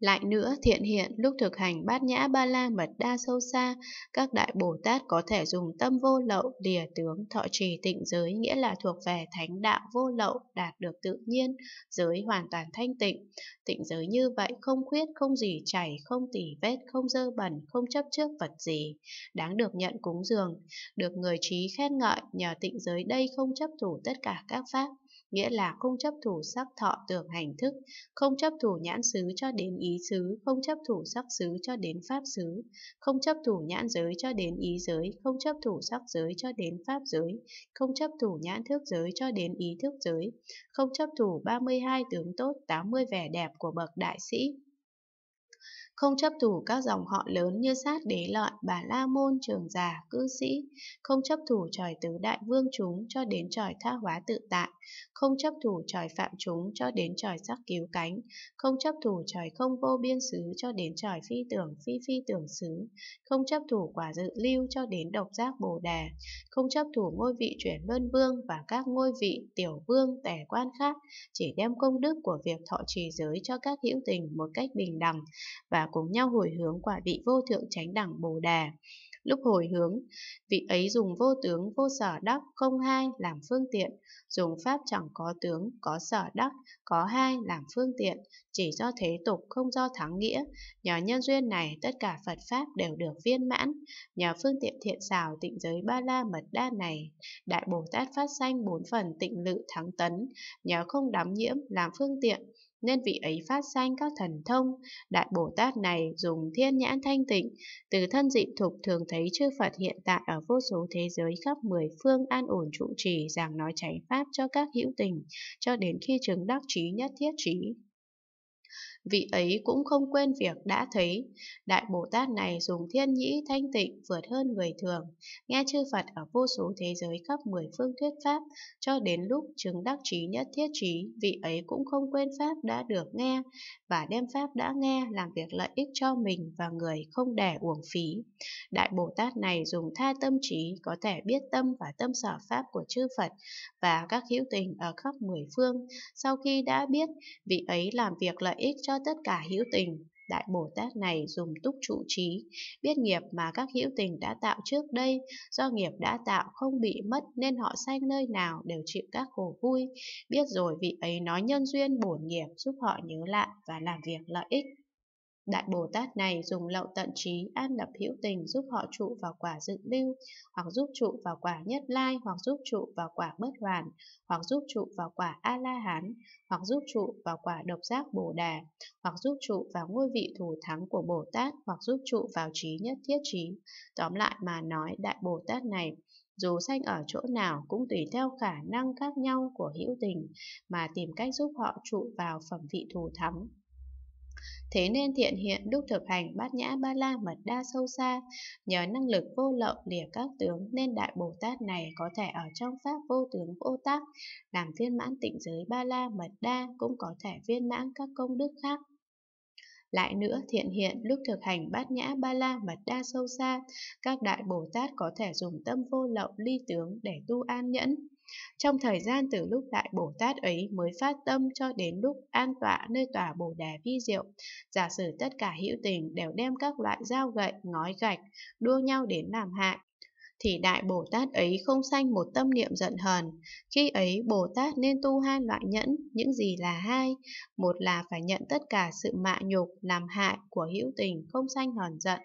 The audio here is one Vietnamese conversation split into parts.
Lại nữa, thiện hiện lúc thực hành bát nhã ba la mật đa sâu xa, các đại Bồ Tát có thể dùng tâm vô lậu, lìa tướng, thọ trì tịnh giới, nghĩa là thuộc về thánh đạo vô lậu, đạt được tự nhiên, giới hoàn toàn thanh tịnh. Tịnh giới như vậy không khuyết, không gì chảy, không tỉ vết, không dơ bẩn, không chấp trước vật gì, đáng được nhận cúng dường, được người trí khen ngợi, nhờ tịnh giới đây không chấp thủ tất cả các pháp nghĩa là không chấp thủ sắc thọ tưởng hành thức, không chấp thủ nhãn xứ cho đến ý xứ, không chấp thủ sắc xứ cho đến pháp xứ, không chấp thủ nhãn giới cho đến ý giới, không chấp thủ sắc giới cho đến pháp giới, không chấp thủ nhãn thức giới cho đến ý thức giới, không chấp thủ 32 tướng tốt, 80 vẻ đẹp của bậc đại sĩ, không chấp thủ các dòng họ lớn như sát đế lợi, bà la môn, trường già, cư sĩ, không chấp thủ trời tứ đại vương chúng cho đến trời tha hóa tự tại, không chấp thủ trời phạm chúng cho đến trời sắc cứu cánh, không chấp thủ trời không vô biên xứ cho đến trời phi tưởng phi phi tưởng xứ, không chấp thủ quả dự lưu cho đến độc giác bồ đề, không chấp thủ ngôi vị chuyển luân vương và các ngôi vị tiểu vương tể quan khác, chỉ đem công đức của việc thọ trì giới cho các hữu tình một cách bình đẳng và cùng nhau hồi hướng quả vị vô thượng chánh đẳng Bồ Đề. Lúc hồi hướng, vị ấy dùng vô tướng vô sở đắc không hai làm phương tiện, dùng pháp chẳng có tướng, có sở đắc, có hai làm phương tiện, chỉ do thế tục không do thắng nghĩa. Nhờ nhân duyên này tất cả Phật Pháp đều được viên mãn, nhờ phương tiện thiện xảo tịnh giới ba la mật đa này, Đại Bồ Tát phát sanh bốn phần tịnh lự thắng tấn, nhờ không đắm nhiễm làm phương tiện, nên vị ấy phát sanh các thần thông. Đại Bồ Tát này dùng thiên nhãn thanh tịnh, từ thân dị thục thường thấy chư Phật hiện tại ở vô số thế giới khắp mười phương an ổn trụ trì giảng nói chánh pháp cho các hữu tình, cho đến khi chứng đắc trí nhất thiết trí vị ấy cũng không quên việc đã thấy. Đại Bồ Tát này dùng thiên nhĩ thanh tịnh vượt hơn người thường, nghe chư Phật ở vô số thế giới khắp mười phương thuyết Pháp, cho đến lúc chứng đắc trí nhất thiết trí, vị ấy cũng không quên Pháp đã được nghe, và đem Pháp đã nghe làm việc lợi ích cho mình và người không để uổng phí. Đại Bồ Tát này dùng tha tâm trí có thể biết tâm và tâm sở Pháp của chư Phật và các hữu tình ở khắp mười phương. Sau khi đã biết, vị ấy làm việc lợi ích cho tất cả hữu tình. Đại Bồ Tát này dùng túc trụ trí, biết nghiệp mà các hữu tình đã tạo trước đây, do nghiệp đã tạo không bị mất nên họ sanh nơi nào đều chịu các khổ vui. Biết rồi vị ấy nói nhân duyên bổn nghiệp giúp họ nhớ lại và làm việc lợi ích. Đại Bồ Tát này dùng lậu tận trí an lập hữu tình giúp họ trụ vào quả dự lưu, hoặc giúp trụ vào quả nhất lai, hoặc giúp trụ vào quả bất hoàn, hoặc giúp trụ vào quả A-la-hán, hoặc giúp trụ vào quả độc giác Bồ Đà, hoặc giúp trụ vào ngôi vị thủ thắng của Bồ Tát, hoặc giúp trụ vào trí nhất thiết trí. Tóm lại mà nói, Đại Bồ Tát này dù sanh ở chỗ nào cũng tùy theo khả năng khác nhau của hữu tình mà tìm cách giúp họ trụ vào phẩm vị thù thắng. Thế nên thiện hiện đúc thực hành bát nhã ba la mật đa sâu xa, nhờ năng lực vô lậu lìa các tướng nên Đại Bồ Tát này có thể ở trong Pháp vô tướng vô tác, làm viên mãn tịnh giới ba la mật đa cũng có thể viên mãn các công đức khác. Lại nữa, thiện hiện lúc thực hành bát nhã ba la mật đa sâu xa, các đại Bồ Tát có thể dùng tâm vô lậu ly tướng để tu an nhẫn. Trong thời gian từ lúc Đại Bồ Tát ấy mới phát tâm cho đến lúc an tọa nơi tòa Bồ Đề vi diệu, giả sử tất cả hữu tình đều đem các loại dao gậy, ngói gạch, đua nhau đến làm hại, thì Đại Bồ Tát ấy không sanh một tâm niệm giận hờn. Khi ấy Bồ Tát nên tu hai loại nhẫn, những gì là hai? Một là phải nhận tất cả sự mạ nhục, làm hại của hữu tình không sanh hờn giận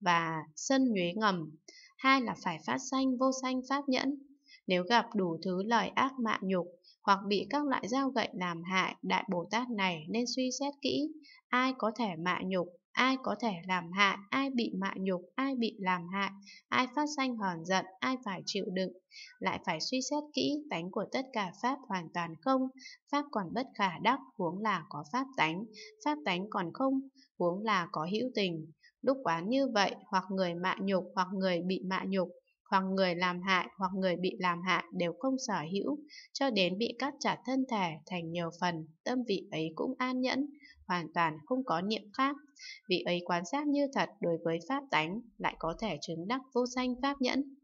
và sân nhuế ngầm. Hai là phải phát sanh vô sanh pháp nhẫn, nếu gặp đủ thứ lời ác mạ nhục hoặc bị các loại dao gậy làm hại, Đại Bồ Tát này nên suy xét kỹ ai có thể mạ nhục, ai có thể làm hại, ai bị mạ nhục, ai bị làm hại, ai phát sanh hờn giận, ai phải chịu đựng. Lại phải suy xét kỹ tánh của tất cả Pháp hoàn toàn không, Pháp còn bất khả đắc, huống là có Pháp tánh, Pháp tánh còn không, huống là có hữu tình. Lúc quán như vậy, hoặc người mạ nhục, hoặc người bị mạ nhục, hoặc người làm hại hoặc người bị làm hại đều không sở hữu, cho đến bị cắt chặt thân thể thành nhiều phần, tâm vị ấy cũng an nhẫn, hoàn toàn không có niệm khác. Vị ấy quan sát như thật đối với pháp tánh, lại có thể chứng đắc vô sanh pháp nhẫn.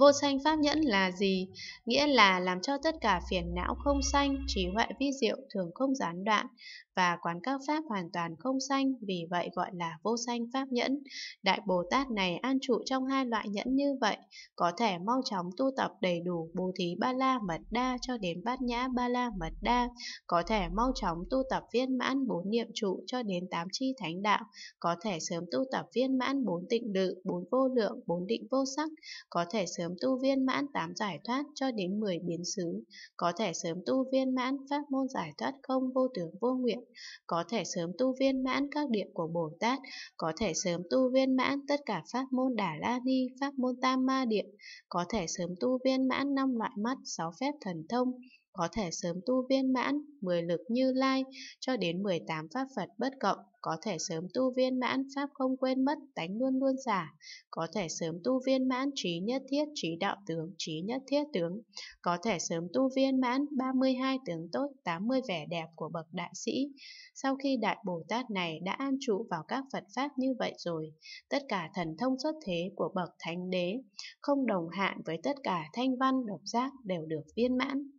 Vô sanh pháp nhẫn là gì? Nghĩa là làm cho tất cả phiền não không sanh, trí huệ vi diệu thường không gián đoạn và quán các pháp hoàn toàn không sanh, vì vậy gọi là vô sanh pháp nhẫn. Đại Bồ Tát này an trụ trong hai loại nhẫn như vậy, có thể mau chóng tu tập đầy đủ bố thí ba la mật đa cho đến bát nhã ba la mật đa, có thể mau chóng tu tập viên mãn bốn niệm trụ cho đến tám chi thánh đạo, có thể sớm tu tập viên mãn bốn tịnh lự, bốn vô lượng, bốn định vô sắc, có thể sớm tu viên mãn tám giải thoát cho đến mười biến xứ, có thể sớm tu viên mãn pháp môn giải thoát không vô tướng vô nguyện, có thể sớm tu viên mãn các điện của Bồ Tát, có thể sớm tu viên mãn tất cả pháp môn Đà La Ni, pháp môn Tam Ma Điện, có thể sớm tu viên mãn năm loại mắt, sáu phép thần thông, có thể sớm tu viên mãn 10 lực như lai cho đến 18 pháp Phật bất cộng, có thể sớm tu viên mãn pháp không quên mất, tánh luôn luôn giả, có thể sớm tu viên mãn trí nhất thiết, trí đạo tướng, trí nhất thiết tướng, có thể sớm tu viên mãn 32 tướng tốt, 80 vẻ đẹp của bậc đại sĩ. Sau khi Đại Bồ Tát này đã an trụ vào các Phật Pháp như vậy rồi, tất cả thần thông xuất thế của bậc thánh đế, không đồng hạn với tất cả thanh văn độc giác đều được viên mãn.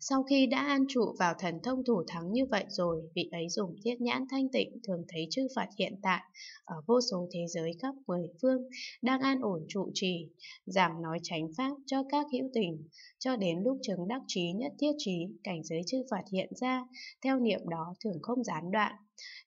Sau khi đã an trụ vào thần thông thủ thắng như vậy rồi, vị ấy dùng thiết nhãn thanh tịnh thường thấy chư Phật hiện tại ở vô số thế giới khắp mười phương đang an ổn trụ trì, giảng nói chánh pháp cho các hữu tình, cho đến lúc chứng đắc trí nhất thiết trí, cảnh giới chư Phật hiện ra, theo niệm đó thường không gián đoạn.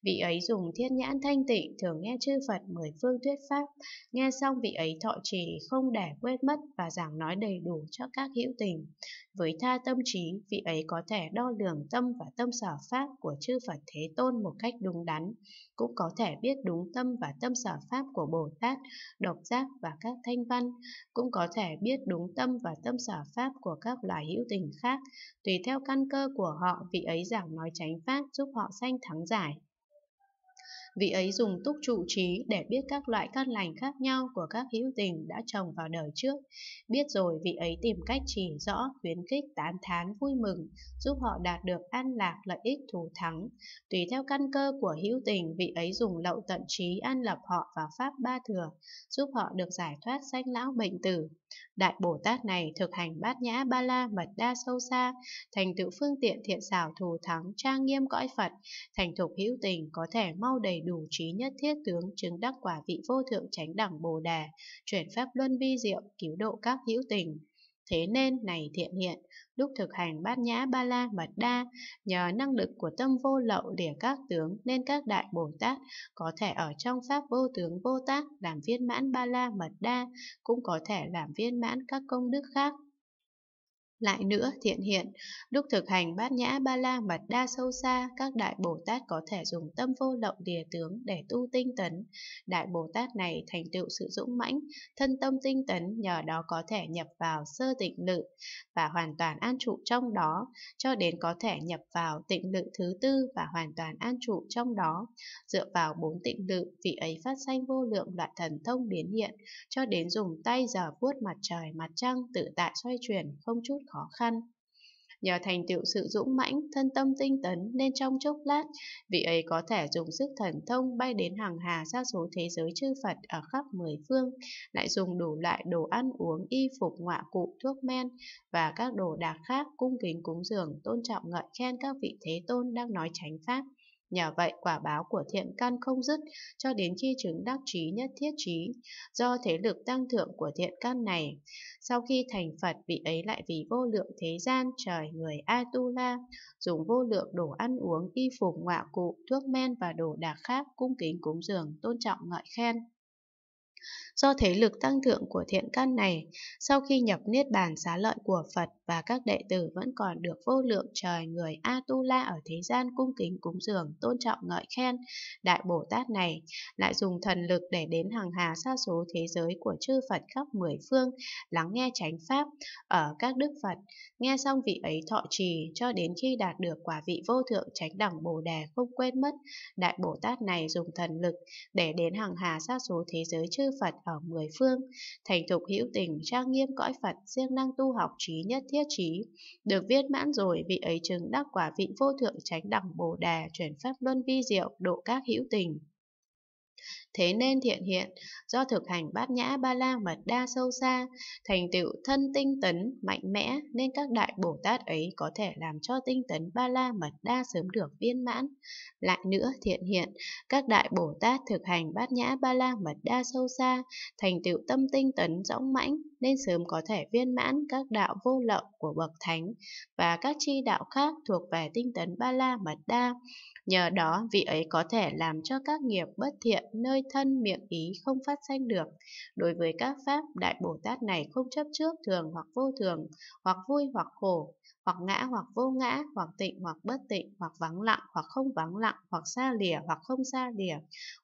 Vị ấy dùng thiết nhãn thanh tịnh thường nghe chư Phật mười phương thuyết pháp, nghe xong vị ấy thọ trì không để quên mất và giảng nói đầy đủ cho các hữu tình. Với tha tâm trí, vị ấy có thể đo lường tâm và tâm sở pháp của chư Phật Thế Tôn một cách đúng đắn, cũng có thể biết đúng tâm và tâm sở pháp của Bồ Tát, độc giác và các thanh văn, cũng có thể biết đúng tâm và tâm sở pháp của các loài hữu tình khác. Tùy theo căn cơ của họ, vị ấy giảng nói chánh pháp giúp họ sanh thắng giải. Vị ấy dùng túc trụ trí để biết các loại căn lành khác nhau của các hữu tình đã trồng vào đời trước. Biết rồi vị ấy tìm cách chỉ rõ, khuyến khích, tán thán, vui mừng, giúp họ đạt được an lạc, lợi ích, thù thắng. Tùy theo căn cơ của hữu tình, vị ấy dùng lậu tận trí an lập họ vào Pháp Ba Thừa, giúp họ được giải thoát sanh lão bệnh tử. Đại Bồ Tát này thực hành bát nhã ba la mật đa sâu xa, thành tựu phương tiện thiện xảo thù thắng trang nghiêm cõi Phật, thành thục hữu tình có thể mau đầy đủ trí nhất thiết tướng chứng đắc quả vị vô thượng chánh đẳng Bồ Đề, chuyển pháp luân vi diệu, cứu độ các hữu tình. Thế nên, này thiện hiện, lúc thực hành bát nhã ba la mật đa, nhờ năng lực của tâm vô lậu để các tướng nên các đại Bồ Tát có thể ở trong pháp vô tướng vô tác làm viên mãn ba la mật đa, cũng có thể làm viên mãn các công đức khác lại nữa, thiện hiện, lúc thực hành bát nhã ba la mật đa sâu xa, các đại Bồ Tát có thể dùng tâm vô lậu địa tướng để tu tinh tấn. Đại Bồ Tát này thành tựu sự dũng mãnh, thân tâm tinh tấn nhờ đó có thể nhập vào sơ tịnh lự và hoàn toàn an trụ trong đó, cho đến có thể nhập vào tịnh lự thứ tư và hoàn toàn an trụ trong đó. Dựa vào bốn tịnh lự, vị ấy phát sanh vô lượng loại thần thông biến hiện, cho đến dùng tay giờ vuốt mặt trời mặt trăng tự tại xoay chuyển không chút khó khăn. Nhờ thành tựu sự dũng mãnh, thân tâm tinh tấn nên trong chốc lát, vị ấy có thể dùng sức thần thông bay đến hàng hà xa số thế giới chư Phật ở khắp mười phương, lại dùng đủ loại đồ ăn uống, y phục, ngọa cụ, thuốc men và các đồ đạc khác cung kính cúng dường, tôn trọng ngợi khen các vị thế tôn đang nói chánh pháp. Nhờ vậy quả báo của thiện căn không dứt cho đến khi chứng đắc trí nhất thiết trí. Do thế lực tăng thượng của thiện căn này, sau khi thành Phật vị ấy lại vì vô lượng thế gian trời người Atula dùng vô lượng đồ ăn uống, y phục, ngọa cụ, thuốc men và đồ đạc khác cung kính cúng dường, tôn trọng ngợi khen. Do thế lực tăng thượng của thiện căn này, sau khi nhập niết bàn xá lợi của Phật và các đệ tử vẫn còn được vô lượng trời người A-tu-la ở thế gian cung kính cúng dường, tôn trọng ngợi khen, Đại Bồ Tát này lại dùng thần lực để đến hàng hà xa số thế giới của chư Phật khắp mười phương, lắng nghe chánh pháp ở các đức Phật, nghe xong vị ấy thọ trì cho đến khi đạt được quả vị vô thượng chánh đẳng Bồ Đề không quên mất. Đại Bồ Tát này dùng thần lực để đến hàng hà xa số thế giới chư Phật ở mười phương, thành thục hữu tình trang nghiêm cõi Phật siêng năng tu học trí nhất thiết trí, được viết mãn rồi vị ấy chứng đắc quả vị vô thượng chánh đẳng Bồ Đề chuyển pháp luân vi diệu độ các hữu tình. Thế nên thiện hiện, do thực hành bát nhã ba la mật đa sâu xa, thành tựu thân tinh tấn mạnh mẽ nên các đại Bồ Tát ấy có thể làm cho tinh tấn ba la mật đa sớm được viên mãn. Lại nữa thiện hiện, các đại Bồ Tát thực hành bát nhã ba la mật đa sâu xa, thành tựu tâm tinh tấn dõng mãnh nên sớm có thể viên mãn các đạo vô lậu của bậc thánh và các chi đạo khác thuộc về tinh tấn ba la mật đa. Nhờ đó vị ấy có thể làm cho các nghiệp bất thiện nơi thân miệng ý không phát sanh được. Đối với các pháp, Đại Bồ Tát này không chấp trước thường hoặc vô thường, hoặc vui hoặc khổ, hoặc ngã hoặc vô ngã, hoặc tịnh hoặc bất tịnh, hoặc vắng lặng hoặc không vắng lặng, hoặc xa lìa hoặc không xa lìa,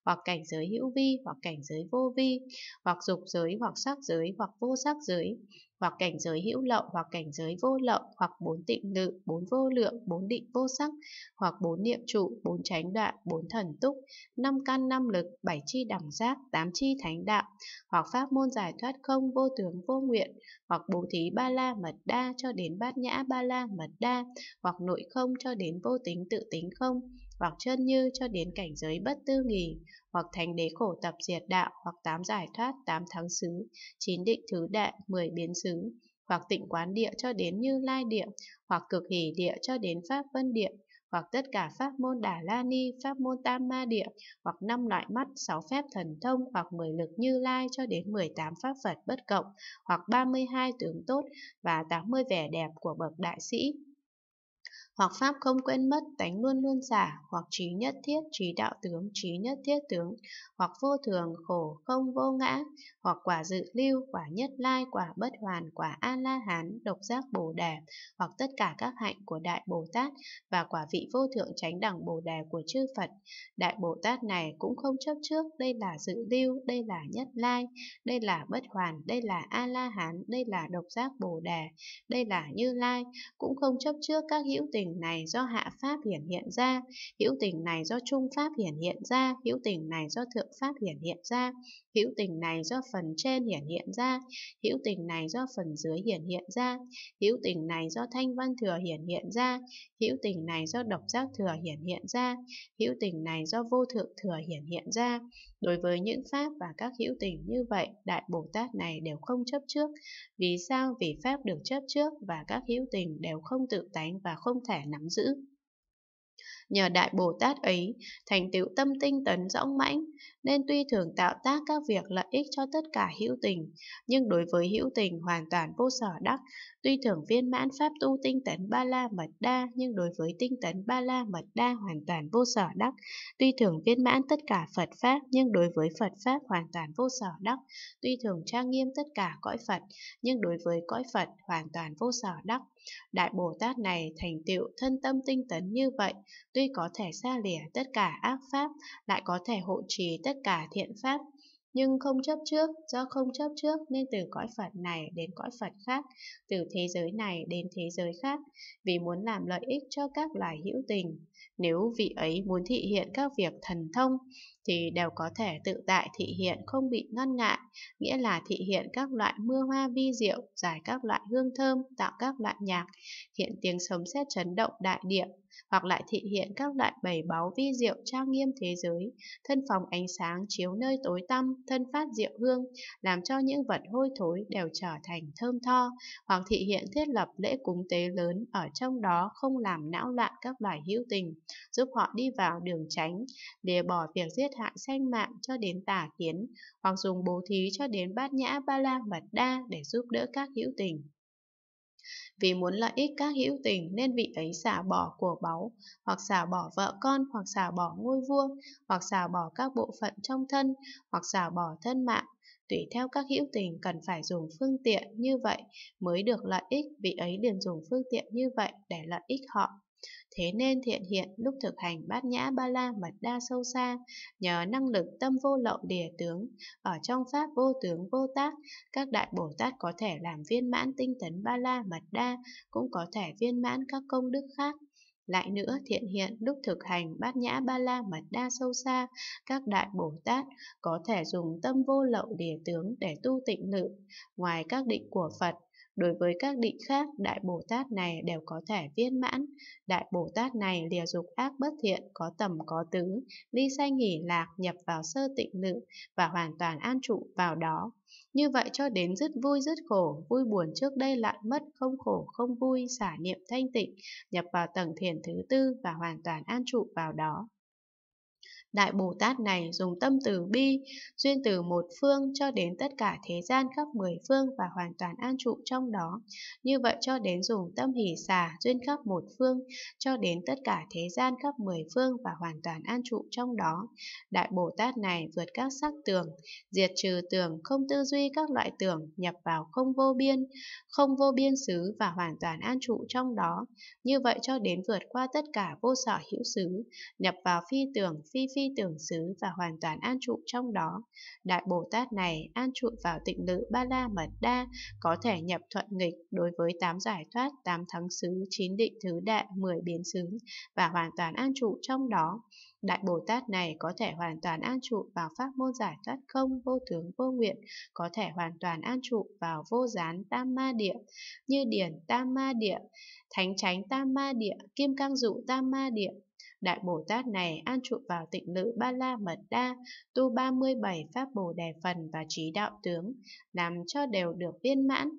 hoặc cảnh giới hữu vi hoặc cảnh giới vô vi, hoặc dục giới hoặc sắc giới hoặc vô sắc giới, hoặc cảnh giới hữu lậu hoặc cảnh giới vô lậu, hoặc bốn tịnh lự, bốn vô lượng, bốn định vô sắc, hoặc bốn niệm trụ, bốn chánh đoạn, bốn thần túc, năm căn năm lực, bảy chi đẳng giác, tám chi thánh đạo, hoặc pháp môn giải thoát không vô tướng vô nguyện, hoặc bố thí ba la mật đa cho đến bát nhã ba la mật đa, hoặc nội không cho đến vô tính tự tính không, hoặc chân như cho đến cảnh giới bất tư nghì, hoặc thánh đế khổ tập diệt đạo, hoặc tám giải thoát, tám thắng xứ, chín định thứ đệ, mười biến xứ, hoặc tịnh quán địa cho đến như lai địa, hoặc cực hỷ địa cho đến pháp vân địa, hoặc tất cả pháp môn Đà La Ni, pháp môn Tam Ma Địa, hoặc năm loại mắt, sáu phép thần thông, hoặc mười lực Như Lai cho đến 18 pháp Phật bất cộng, hoặc 32 tướng tốt và 80 vẻ đẹp của bậc đại sĩ hoặc pháp không quên mất tánh luôn luôn giả, hoặc trí nhất thiết, trí đạo tướng, trí nhất thiết tướng. Hoặc vô thường, khổ, không, vô ngã. Hoặc quả dự lưu, quả nhất lai, quả bất hoàn, quả a la hán, độc giác, bồ đề. Hoặc tất cả các hạnh của đại bồ tát và quả vị vô thượng chánh đẳng bồ đề của chư phật. Đại bồ tát này cũng không chấp trước. Đây là dự lưu, đây là nhất lai, đây là bất hoàn, đây là a la hán, đây là độc giác bồ đề, đây là như lai. Cũng không chấp trước các hữu tình tình này do hạ pháp hiển hiện ra, hữu tình này do trung pháp hiển hiện ra, hữu tình này do thượng pháp hiển hiện ra, hữu tình này do phần trên hiển hiện ra, hữu tình này do phần dưới hiển hiện ra, hữu tình này do thanh văn thừa hiển hiện ra, hữu tình này do độc giác thừa hiển hiện ra, hữu tình này do vô thượng thừa hiển hiện ra. Đối với những pháp và các hữu tình như vậy, Đại Bồ Tát này đều không chấp trước. Vì sao? Vì pháp được chấp trước và các hữu tình đều không tự tánh và không thể nắm giữ. Nhờ Đại Bồ Tát ấy, thành tựu tâm tinh tấn rõng mãnh, nên tuy thường tạo tác các việc lợi ích cho tất cả hữu tình, nhưng đối với hữu tình hoàn toàn vô sở đắc, tuy thường viên mãn pháp tu tinh tấn ba la mật đa, nhưng đối với tinh tấn ba la mật đa hoàn toàn vô sở đắc, tuy thường viên mãn tất cả Phật pháp, nhưng đối với Phật pháp hoàn toàn vô sở đắc, tuy thường trang nghiêm tất cả cõi Phật, nhưng đối với cõi Phật hoàn toàn vô sở đắc. Đại Bồ Tát này thành tựu thân tâm tinh tấn như vậy, tuy có thể xa lìa tất cả ác pháp, lại có thể hộ trì tất cả thiện pháp, nhưng không chấp trước, do không chấp trước nên từ cõi Phật này đến cõi Phật khác, từ thế giới này đến thế giới khác, vì muốn làm lợi ích cho các loài hữu tình. Nếu vị ấy muốn thị hiện các việc thần thông, thì đều có thể tự tại thị hiện không bị ngăn ngại, nghĩa là thị hiện các loại mưa hoa vi diệu, giải các loại hương thơm, tạo các loại nhạc, hiện tiếng sấm sét chấn động đại địa, hoặc lại thị hiện các loại bảy báu vi diệu trang nghiêm thế giới, thân phòng ánh sáng chiếu nơi tối tăm, thân phát diệu hương, làm cho những vật hôi thối đều trở thành thơm tho, hoặc thị hiện thiết lập lễ cúng tế lớn ở trong đó không làm não loạn các loài hữu tình, giúp họ đi vào đường tránh, để bỏ việc giết hại sanh mạng cho đến tà kiến, hoặc dùng bố thí cho đến bát nhã ba la mật đa để giúp đỡ các hữu tình. Vì muốn lợi ích các hữu tình nên vị ấy xả bỏ của báu, hoặc xả bỏ vợ con, hoặc xả bỏ ngôi vua, hoặc xả bỏ các bộ phận trong thân, hoặc xả bỏ thân mạng, tùy theo các hữu tình cần phải dùng phương tiện như vậy mới được lợi ích, vị ấy liền dùng phương tiện như vậy để lợi ích họ. Thế nên thiện hiện lúc thực hành bát nhã ba la mật đa sâu xa, nhờ năng lực tâm vô lậu địa tướng, ở trong pháp vô tướng vô tác, các đại Bồ Tát có thể làm viên mãn tinh tấn ba la mật đa, cũng có thể viên mãn các công đức khác. Lại nữa, thiện hiện lúc thực hành bát nhã ba la mật đa sâu xa, các đại Bồ Tát có thể dùng tâm vô lậu địa tướng để tu tịnh lự, ngoài các định của Phật, Đối với các định khác, Đại Bồ Tát này đều có thể viên mãn. Đại Bồ Tát này lìa dục ác bất thiện, có tầm có tứ, ly sanh nghỉ lạc, nhập vào sơ tịnh lự và hoàn toàn an trụ vào đó. Như vậy cho đến dứt vui dứt khổ, vui buồn trước đây lặn mất, không khổ không vui, xả niệm thanh tịnh, nhập vào tầng thiền thứ tư và hoàn toàn an trụ vào đó. Đại Bồ Tát này dùng tâm từ bi, duyên từ một phương cho đến tất cả thế gian khắp mười phương và hoàn toàn an trụ trong đó. Như vậy cho đến dùng tâm hỷ xả, duyên khắp một phương, cho đến tất cả thế gian khắp mười phương và hoàn toàn an trụ trong đó. Đại Bồ Tát này vượt các sắc tường, diệt trừ tường, không tư duy các loại tường, nhập vào không vô biên, không vô biên xứ và hoàn toàn an trụ trong đó. Như vậy cho đến vượt qua tất cả vô sở hữu xứ, nhập vào phi tưởng, phi phi tưởng xứ và hoàn toàn an trụ trong đó. Đại Bồ Tát này an trụ vào tịnh lự ba la mật đa, có thể nhập thuận nghịch đối với tám giải thoát, tám thắng xứ, chín định thứ đệ, mười biến xứ và hoàn toàn an trụ trong đó. Đại Bồ Tát này có thể hoàn toàn an trụ vào pháp môn giải thoát không, vô tướng, vô nguyện, có thể hoàn toàn an trụ vào vô gián tam ma địa, như điển tam ma địa, thánh chánh tam ma địa, kim cang dụ tam ma địa, Đại Bồ Tát này an trụ vào tịnh lự Ba La Mật Đa, tu 37 pháp Bồ Đề Phần và trí đạo tướng, làm cho đều được viên mãn,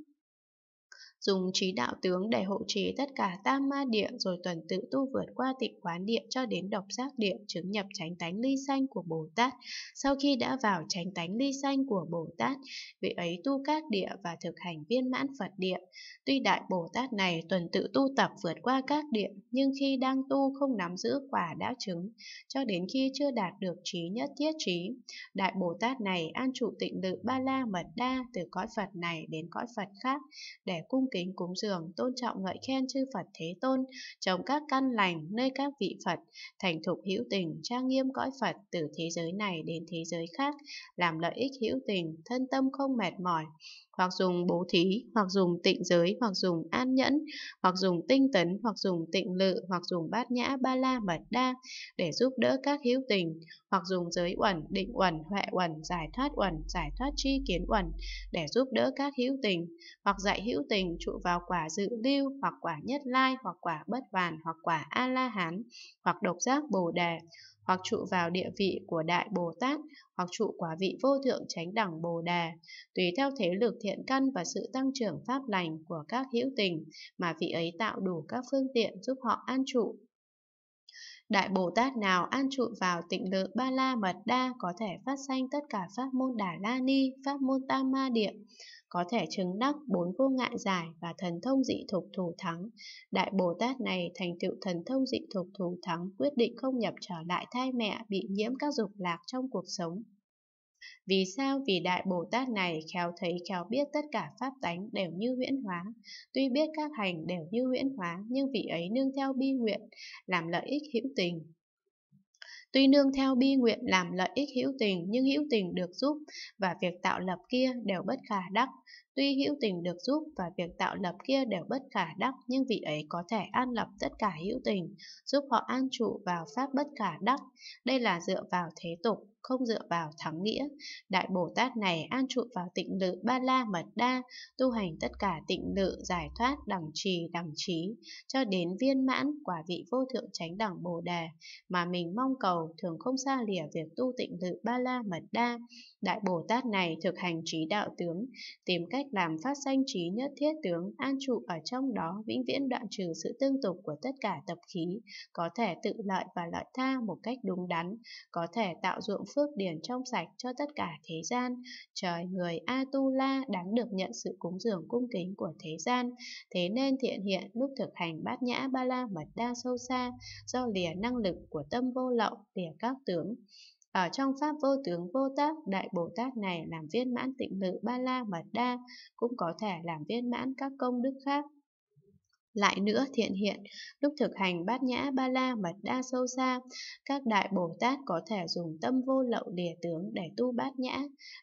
dùng trí đạo tướng để hộ trì tất cả tam ma địa rồi tuần tự tu vượt qua tịnh quán địa cho đến độc giác địa chứng nhập chánh tánh ly sanh của Bồ Tát. Sau khi đã vào chánh tánh ly sanh của Bồ Tát, vị ấy tu các địa và thực hành viên mãn Phật địa. Tuy Đại Bồ Tát này tuần tự tu tập vượt qua các địa, nhưng khi đang tu không nắm giữ quả đã chứng, cho đến khi chưa đạt được trí nhất thiết trí. Đại Bồ Tát này an trụ tịnh lự ba la mật đa từ cõi Phật này đến cõi Phật khác để cung kính cúng dường, tôn trọng ngợi khen chư Phật Thế Tôn, trồng các căn lành nơi các vị Phật, thành thục hữu tình, trang nghiêm cõi Phật từ thế giới này đến thế giới khác, làm lợi ích hữu tình, thân tâm không mệt mỏi, hoặc dùng bố thí, hoặc dùng tịnh giới, hoặc dùng an nhẫn, hoặc dùng tinh tấn, hoặc dùng tịnh lự, hoặc dùng bát nhã ba la mật đa để giúp đỡ các hữu tình, hoặc dùng giới uẩn, định uẩn, huệ uẩn, giải thoát uẩn, giải thoát tri kiến uẩn để giúp đỡ các hữu tình, hoặc dạy hữu tình trụ vào quả dự lưu, hoặc quả nhất lai, hoặc quả bất hoàn, hoặc quả A-la-hán, hoặc độc giác bồ đề, hoặc trụ vào địa vị của Đại Bồ Tát, hoặc trụ quả vị vô thượng chánh đẳng Bồ Đề, tùy theo thế lực thiện căn và sự tăng trưởng pháp lành của các hữu tình mà vị ấy tạo đủ các phương tiện giúp họ an trụ. Đại Bồ Tát nào an trụ vào tịnh lự Ba La Mật Đa có thể phát sanh tất cả pháp môn Đà La Ni, pháp môn Tam Ma Địa, có thể chứng đắc bốn vô ngại giải và thần thông dị thục thủ thắng. Đại Bồ Tát này thành tựu thần thông dị thục thủ thắng quyết định không nhập trở lại thai mẹ bị nhiễm các dục lạc trong cuộc sống. Vì sao? Vì Đại Bồ Tát này khéo thấy khéo biết tất cả pháp tánh đều như huyễn hóa. Tuy biết các hành đều như huyễn hóa, nhưng vị ấy nương theo bi nguyện, làm lợi ích hữu tình, Tuy nương theo bi nguyện làm lợi ích hữu tình, nhưng hữu tình được giúp và việc tạo lập kia đều bất khả đắc. Tuy hữu tình được giúp và việc tạo lập kia đều bất khả đắc nhưng vị ấy có thể an lập tất cả hữu tình, giúp họ an trụ vào pháp bất khả đắc. Đây là dựa vào thế tục, không dựa vào thắng nghĩa. Đại Bồ Tát này an trụ vào tịnh lự ba la mật đa, tu hành tất cả tịnh lự giải thoát đẳng trì đẳng trí, cho đến viên mãn quả vị vô thượng chánh đẳng Bồ Đề mà mình mong cầu thường không xa lìa việc tu tịnh lự ba la mật đa. Đại Bồ Tát này thực hành trí đạo tướng, tìm cách làm phát sanh trí nhất thiết tướng, an trụ ở trong đó vĩnh viễn đoạn trừ sự tương tục của tất cả tập khí, có thể tự lợi và lợi tha một cách đúng đắn, có thể tạo ruộng phước điển trong sạch cho tất cả thế gian. Trời người Atula đáng được nhận sự cúng dường cung kính của thế gian. Thế nên thiện hiện lúc thực hành bát nhã ba la mật đa sâu xa, do lìa năng lực của tâm vô lậu, lìa các tướng. Ở trong Pháp vô tướng vô tác, Đại Bồ Tát này làm viên mãn tịnh lự ba la mật đa, cũng có thể làm viên mãn các công đức khác. Lại nữa thiện hiện, lúc thực hành bát nhã ba la mật đa sâu xa, các đại Bồ Tát có thể dùng tâm vô lậu lìa tướng để tu bát nhã.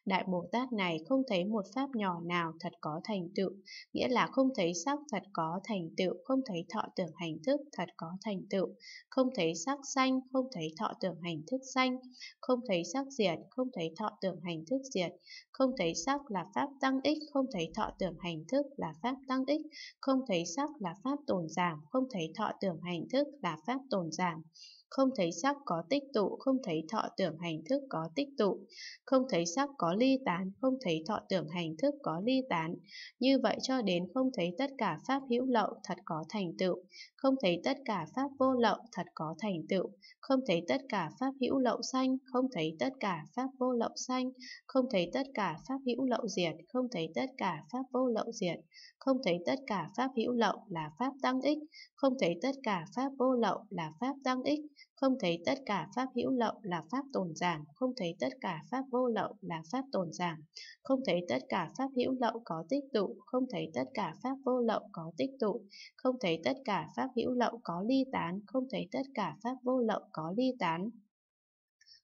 Đại Bồ Tát này không thấy một pháp nhỏ nào thật có thành tựu, nghĩa là không thấy sắc thật có thành tựu, không thấy thọ tưởng hành thức thật có thành tựu, không thấy sắc xanh không thấy thọ tưởng hành thức xanh không thấy sắc diệt, không thấy thọ tưởng hành thức diệt, không thấy sắc là pháp tăng ích, không thấy thọ tưởng hành thức là pháp tăng ích, không thấy sắc là pháp tồn giảm, không thấy thọ tưởng hành thức là pháp tồn giảm, không thấy sắc có tích tụ, không thấy thọ tưởng hành thức có tích tụ, không thấy sắc có ly tán, không thấy thọ tưởng hành thức có ly tán. Như vậy cho đến không thấy tất cả pháp hữu lậu thật có thành tựu, không thấy tất cả pháp vô lậu thật có thành tựu, không thấy tất cả pháp hữu lậu sanh, không thấy tất cả pháp vô lậu sanh, không thấy tất cả pháp hữu lậu diệt, không thấy tất cả pháp vô lậu diệt, không thấy tất cả pháp hữu lậu là pháp tăng ích, không thấy tất cả pháp vô lậu là pháp tăng ích, không thấy tất cả pháp hữu lậu là pháp tồn giảm, không thấy tất cả pháp vô lậu là pháp tồn giảm, không thấy tất cả pháp hữu lậu có tích tụ, không thấy tất cả pháp vô lậu có tích tụ, không thấy tất cả pháp hữu lậu có ly tán, không thấy tất cả pháp vô lậu có ly tán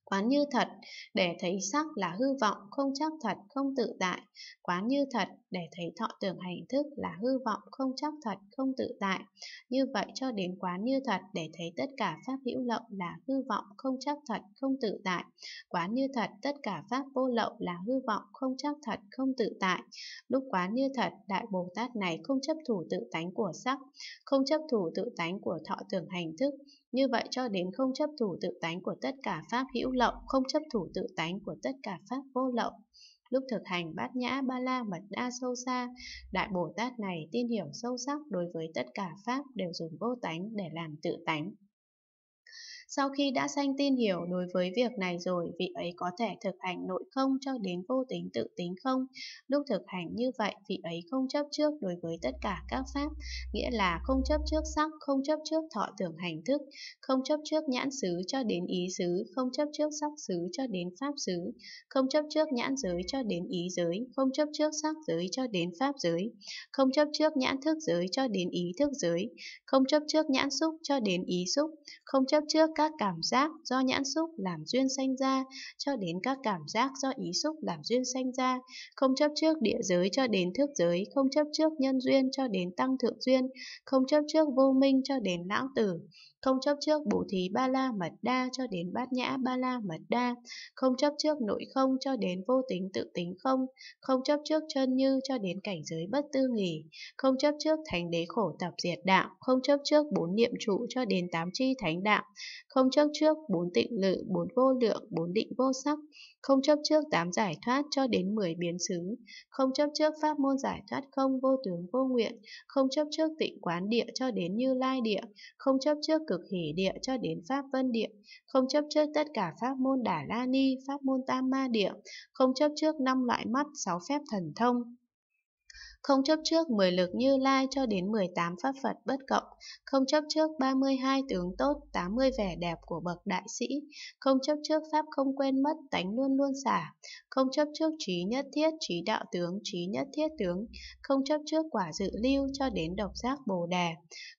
quán như thật, để thấy sắc là hư vọng, không chắc thật, không tự tại, quán như thật, để thấy thọ tưởng hành thức là hư vọng, không chắc thật, không tự tại. Như vậy cho đến quán như thật, để thấy tất cả pháp hữu lậu là hư vọng, không chắc thật, không tự tại. Quán như thật, tất cả pháp vô lậu là hư vọng, không chắc thật, không tự tại. Lúc quán như thật, Đại Bồ Tát này không chấp thủ tự tánh của sắc, không chấp thủ tự tánh của thọ tưởng hành thức, như vậy cho đến không chấp thủ tự tánh của tất cả pháp hữu lậu, không chấp thủ tự tánh của tất cả pháp vô lậu. Lúc thực hành bát nhã ba la mật đa sâu xa, Đại Bồ Tát này tin hiểu sâu sắc đối với tất cả pháp đều dùng vô tánh để làm tự tánh. Sau khi đã sanh tin hiểu đối với việc này rồi, vị ấy có thể thực hành nội không cho đến vô tính tự tính không. Lúc thực hành như vậy, vị ấy không chấp trước đối với tất cả các pháp, nghĩa là không chấp trước sắc, không chấp trước thọ tưởng hành thức, không chấp trước nhãn xứ cho đến ý xứ, không chấp trước sắc xứ cho đến pháp xứ, không chấp trước nhãn giới cho đến ý giới, không chấp trước sắc giới cho đến pháp giới, không chấp trước nhãn thức giới cho đến ý thức giới, không chấp trước nhãn xúc cho đến ý xúc, không chấp trước các cảm giác do nhãn xúc làm duyên sanh ra cho đến các cảm giác do ý xúc làm duyên sanh ra, không chấp trước địa giới cho đến thước giới, không chấp trước nhân duyên cho đến tăng thượng duyên, không chấp trước vô minh cho đến lão tử, không chấp trước bố thí ba la mật đa cho đến bát nhã ba la mật đa, không chấp trước nội không cho đến vô tính tự tính không, không chấp trước chân như cho đến cảnh giới bất tư nghỉ, không chấp trước thánh đế khổ tập diệt đạo, không chấp trước bốn niệm trụ cho đến tám chi thánh đạo, không chấp trước bốn tịnh lự, bốn vô lượng, bốn định vô sắc, không chấp trước tám giải thoát cho đến mười biến xứ, không chấp trước pháp môn giải thoát không vô tướng vô nguyện, không chấp trước tịnh quán địa cho đến như lai địa, không chấp trước cực hỷ địa cho đến pháp vân địa, không chấp trước tất cả pháp môn đà la ni, pháp môn tam ma địa, không chấp trước năm loại mắt, sáu phép thần thông, không chấp trước 10 lực như lai cho đến 18 pháp Phật bất cộng, không chấp trước 32 tướng tốt, 80 vẻ đẹp của bậc đại sĩ, không chấp trước pháp không quên mất, tánh luôn luôn xả, không chấp trước trí nhất thiết, trí đạo tướng, trí nhất thiết tướng, không chấp trước quả dự lưu cho đến độc giác bồ đề,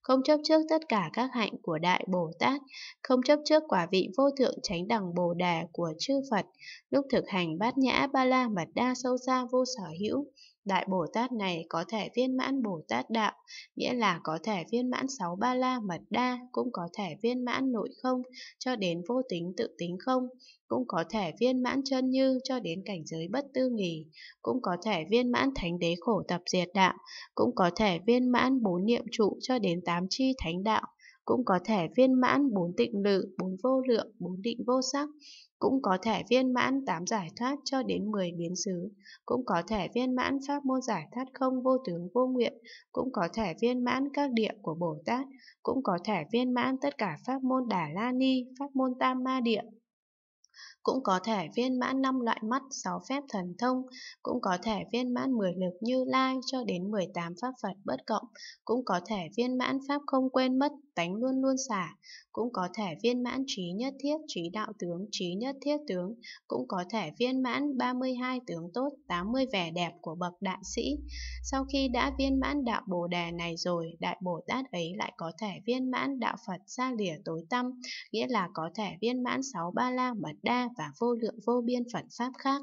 không chấp trước tất cả các hạnh của Đại Bồ Tát, không chấp trước quả vị vô thượng chánh đẳng bồ đề của chư Phật, lúc thực hành bát nhã ba la mật đa sâu xa vô sở hữu, Đại Bồ Tát này có thể viên mãn Bồ Tát đạo, nghĩa là có thể viên mãn sáu ba la mật đa, cũng có thể viên mãn nội không cho đến vô tính tự tính không, cũng có thể viên mãn chân như cho đến cảnh giới bất tư nghỉ, cũng có thể viên mãn thánh đế khổ tập diệt đạo, cũng có thể viên mãn bốn niệm trụ cho đến tám chi thánh đạo, cũng có thể viên mãn bốn tịnh lự, bốn vô lượng, bốn định vô sắc, cũng có thể viên mãn tám giải thoát cho đến 10 biến xứ, cũng có thể viên mãn pháp môn giải thoát không vô tướng vô nguyện, cũng có thể viên mãn các địa của Bồ Tát, cũng có thể viên mãn tất cả pháp môn Đà La Ni, pháp môn Tam Ma Địa, cũng có thể viên mãn năm loại mắt, sáu phép thần thông, cũng có thể viên mãn 10 lực như lai cho đến 18 pháp Phật bất cộng, cũng có thể viên mãn pháp không quên mất, tánh luôn luôn xả, cũng có thể viên mãn trí nhất thiết, trí đạo tướng, trí nhất thiết tướng, cũng có thể viên mãn 32 tướng tốt, 80 vẻ đẹp của bậc đại sĩ. Sau khi đã viên mãn đạo Bồ Đề này rồi, Đại Bồ Tát ấy lại có thể viên mãn đạo Phật ra lìa tối tâm, nghĩa là có thể viên mãn sáu ba la mật đa và vô lượng vô biên Phật Pháp khác.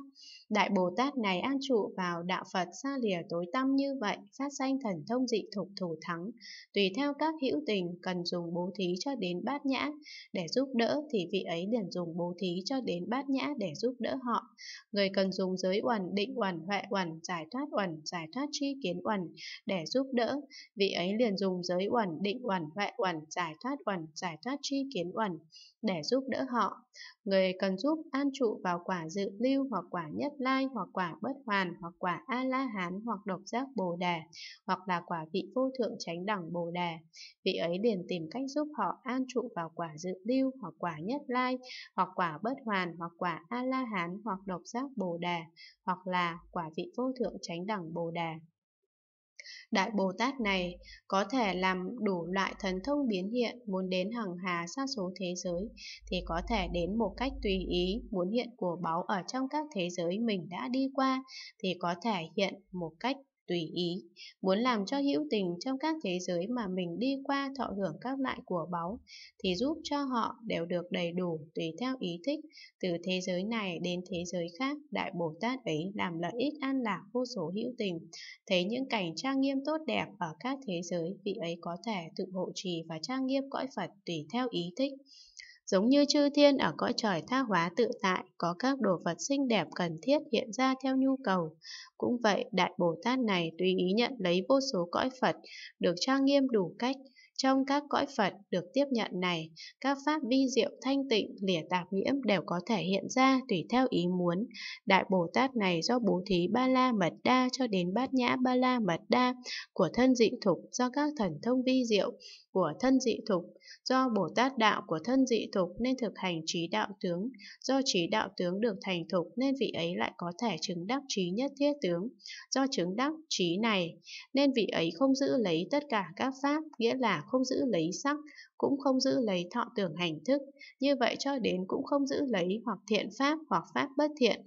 Đại Bồ Tát này an trụ vào đạo Phật xa lìa tối tâm như vậy, phát sanh thần thông dị thục thủ thắng, tùy theo các hữu tình cần dùng bố thí cho đến bát nhã để giúp đỡ thì vị ấy liền dùng bố thí cho đến bát nhã để giúp đỡ họ. Người cần dùng giới uẩn, định uẩn, huệ uẩn, giải thoát uẩn, giải thoát tri kiến uẩn để giúp đỡ, vị ấy liền dùng giới uẩn, định uẩn, huệ uẩn, giải thoát uẩn, giải thoát tri kiến uẩn để giúp đỡ họ. Người cần giúp an trụ vào quả dự lưu hoặc quả nhất lai, hoặc quả bất hoàn, hoặc quả A-la-hán, hoặc độc giác bồ đề, hoặc là quả vị vô thượng chánh đẳng bồ đề. Vị ấy liền tìm cách giúp họ an trụ vào quả dự lưu hoặc quả nhất lai, hoặc quả bất hoàn, hoặc quả A-la-hán, hoặc độc giác bồ đề, hoặc là quả vị vô thượng chánh đẳng bồ đề. Đại Bồ Tát này có thể làm đủ loại thần thông biến hiện, muốn đến hằng hà sa số thế giới thì có thể đến một cách tùy ý, muốn hiện của báu ở trong các thế giới mình đã đi qua thì có thể hiện một cách tùy ý, muốn làm cho hữu tình trong các thế giới mà mình đi qua thọ hưởng các loại của báu, thì giúp cho họ đều được đầy đủ tùy theo ý thích, từ thế giới này đến thế giới khác, Đại Bồ Tát ấy làm lợi ích an lạc vô số hữu tình, thấy những cảnh trang nghiêm tốt đẹp ở các thế giới, vị ấy có thể tự hộ trì và trang nghiêm cõi Phật tùy theo ý thích. Giống như chư thiên ở cõi trời tha hóa tự tại, có các đồ vật xinh đẹp cần thiết hiện ra theo nhu cầu. Cũng vậy, Đại Bồ Tát này tùy ý nhận lấy vô số cõi Phật, được trang nghiêm đủ cách, trong các cõi Phật được tiếp nhận này, các pháp vi diệu thanh tịnh, lìa tạp nhiễm đều có thể hiện ra tùy theo ý muốn. Đại Bồ Tát này do bố thí ba la mật đa cho đến bát nhã ba la mật đa của thân dị thục do các thần thông vi diệu của thân dị thục Do Bồ Tát đạo của thân dị thục nên thực hành trí đạo tướng, do trí đạo tướng được thành thục nên vị ấy lại có thể chứng đắc trí nhất thiết tướng. Do chứng đắc trí này nên vị ấy không giữ lấy tất cả các pháp, nghĩa là không giữ lấy sắc, cũng không giữ lấy thọ tưởng hành thức, như vậy cho đến cũng không giữ lấy hoặc thiện pháp hoặc pháp bất thiện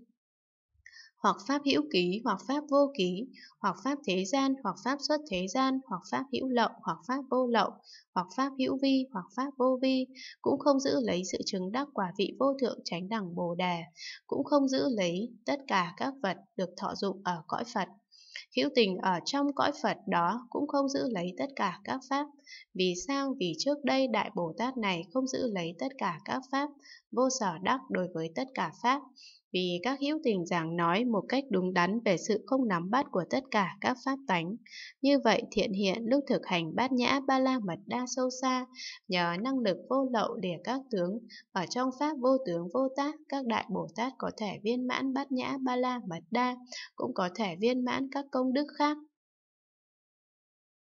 hoặc pháp hữu ký, hoặc pháp vô ký, hoặc pháp thế gian, hoặc pháp xuất thế gian, hoặc pháp hữu lậu, hoặc pháp vô lậu, hoặc pháp hữu vi, hoặc pháp vô vi, cũng không giữ lấy sự chứng đắc quả vị vô thượng chánh đẳng Bồ Đề, cũng không giữ lấy tất cả các vật được thọ dụng ở cõi Phật. Hữu tình ở trong cõi Phật đó cũng không giữ lấy tất cả các pháp. Vì sao? Vì trước đây Đại Bồ Tát này không giữ lấy tất cả các pháp, vô sở đắc đối với tất cả pháp vì các hữu tình giảng nói một cách đúng đắn về sự không nắm bắt của tất cả các pháp tánh. Như vậy thiện hiện lúc thực hành bát nhã ba la mật đa sâu xa, nhờ năng lực vô lậu để các tướng, ở trong pháp vô tướng vô tác, các đại Bồ Tát có thể viên mãn bát nhã ba la mật đa, cũng có thể viên mãn các công đức khác